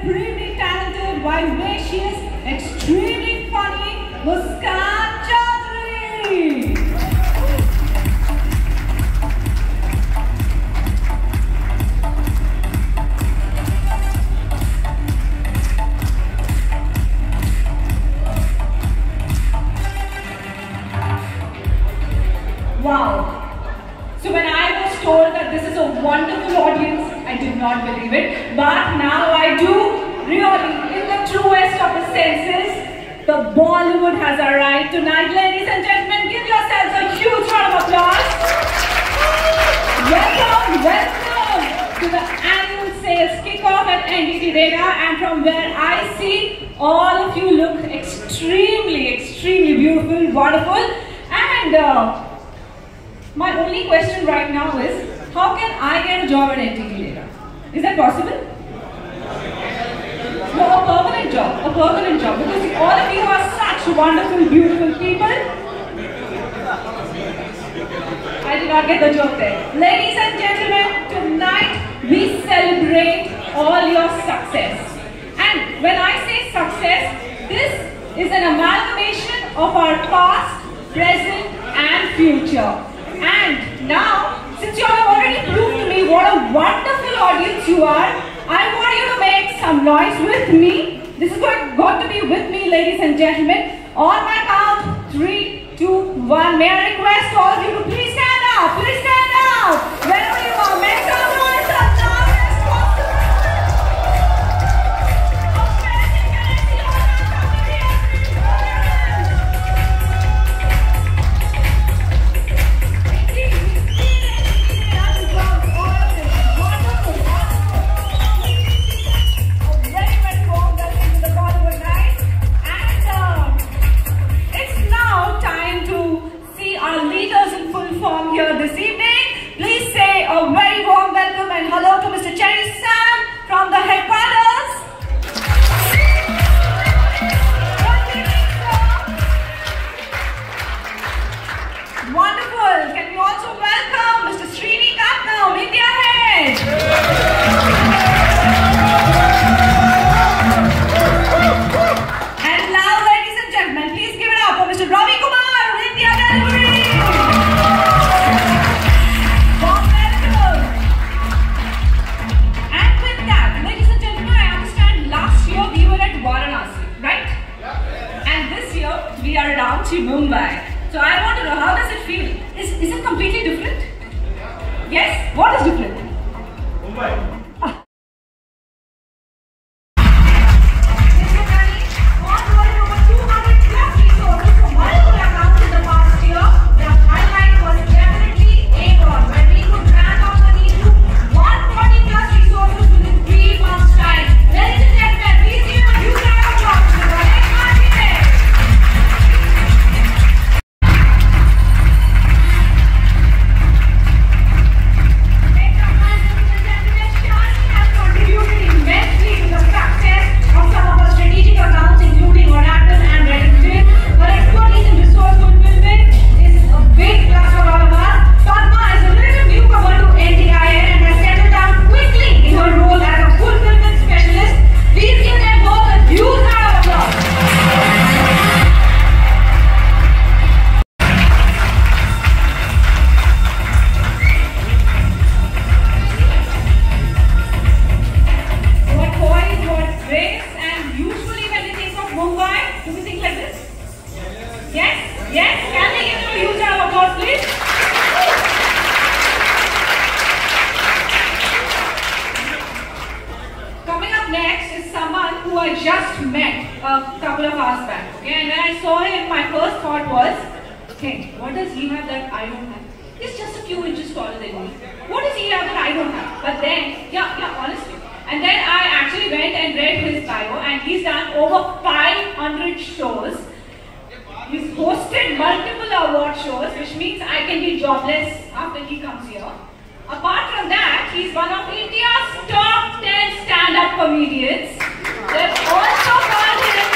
supremely talented, vivacious, So when I was told that this is a wonderful audience, I did not believe it. But now I do. Really, in the truest of the senses, the Bollywood has arrived tonight. Ladies and gentlemen, give yourselves a huge round of applause. Welcome, welcome to the annual sales kickoff at NTT Data. And from where I see, all of you look extremely, extremely beautiful, wonderful. And uh, my only question right now is, how can I get a job at NTT Data? Is that possible? No, a permanent job, a permanent job, because all of you are such wonderful, beautiful people. I did not get the joke there. Ladies and gentlemen, tonight we celebrate all your success. And when I say success, this is an amalgamation of our past, present, and future. And now, since you have already proved to me what a wonderful audience you are, I want you to make some noise with me. This is going, got to be with me, ladies and gentlemen. On my count, three, two, one. May I request all of you to please stand up. Please stand up. Mumbai. So I want to know how does it feel? Is, is it completely different? Yes? What is different? Couple of hours back. Okay, and when I saw him, my first thought was, okay, what does he have that I don't have? He's just a few inches taller than me. What does he have that I don't have? But then, yeah, yeah, honestly. And then I actually went and read his bio, and he's done over 500 shows. He's hosted multiple award shows, which means I can be jobless after he comes here. Apart from that, he's one of India's top 10 stand-up comedians. They've also called him